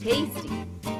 tasty.